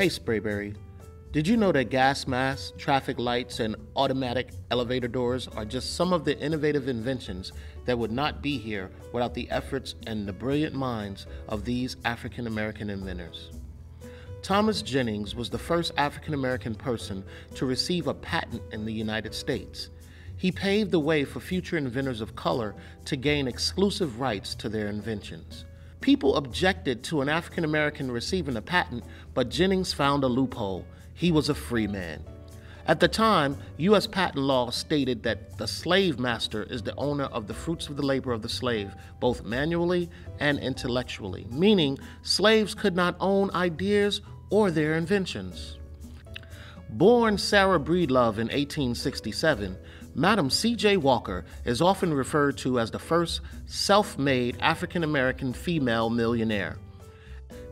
Hey Sprayberry, did you know that gas masks, traffic lights, and automatic elevator doors are just some of the innovative inventions that would not be here without the efforts and the brilliant minds of these African American inventors? Thomas Jennings was the first African American person to receive a patent in the United States. He paved the way for future inventors of color to gain exclusive rights to their inventions. People objected to an African American receiving a patent, but Jennings found a loophole. He was a free man. At the time, U.S. patent law stated that the slave master is the owner of the fruits of the labor of the slave, both manually and intellectually, meaning slaves could not own ideas or their inventions. Born Sarah Breedlove in 1867, Madam C.J. Walker is often referred to as the first self made African American female millionaire.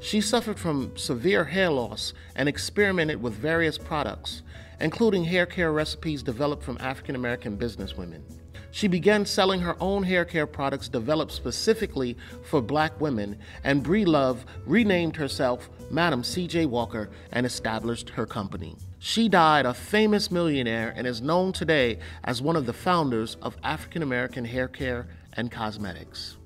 She suffered from severe hair loss and experimented with various products, including hair care recipes developed from African American businesswomen. She began selling her own hair care products developed specifically for black women, and Breedlove renamed herself Madam C.J. Walker and established her company. She died a famous millionaire and is known today as one of the founders of African American hair care and cosmetics.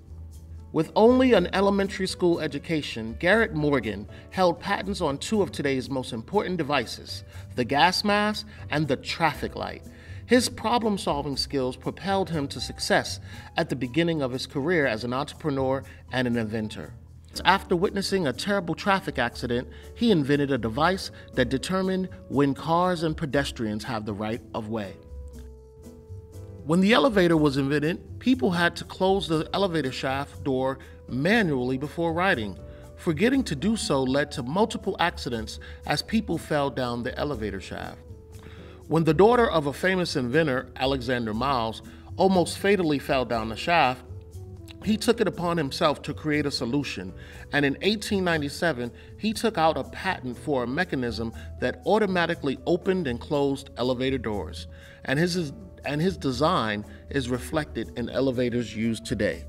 With only an elementary school education, Garrett Morgan held patents on two of today's most important devices the gas mask and the traffic light. His problem solving skills propelled him to success at the beginning of his career as an entrepreneur and an inventor. After witnessing a terrible traffic accident, he invented a device that determined when cars and pedestrians have the right of way. When the elevator was invented, people had to close the elevator shaft door manually before riding. Forgetting to do so led to multiple accidents as people fell down the elevator shaft. When the daughter of a famous inventor, Alexander Miles, almost fatally fell down the shaft, he took it upon himself to create a solution, and in 1897, he took out a patent for a mechanism that automatically opened and closed elevator doors, and his, and his design is reflected in elevators used today.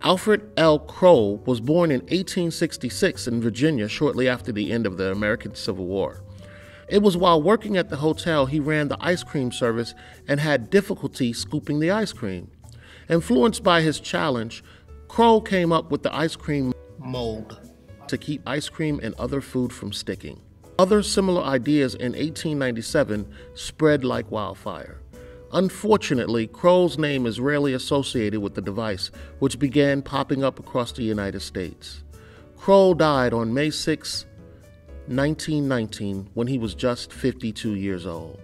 Alfred L. Cralle was born in 1866 in Virginia shortly after the end of the American Civil War. It was while working at the hotel he ran the ice cream service and had difficulty scooping the ice cream. Influenced by his challenge, Cralle came up with the ice cream mold to keep ice cream and other food from sticking. Other similar ideas in 1897 spread like wildfire. Unfortunately, Cralle's name is rarely associated with the device, which began popping up across the United States. Cralle died on May 6, 1919, when he was just 52 years old.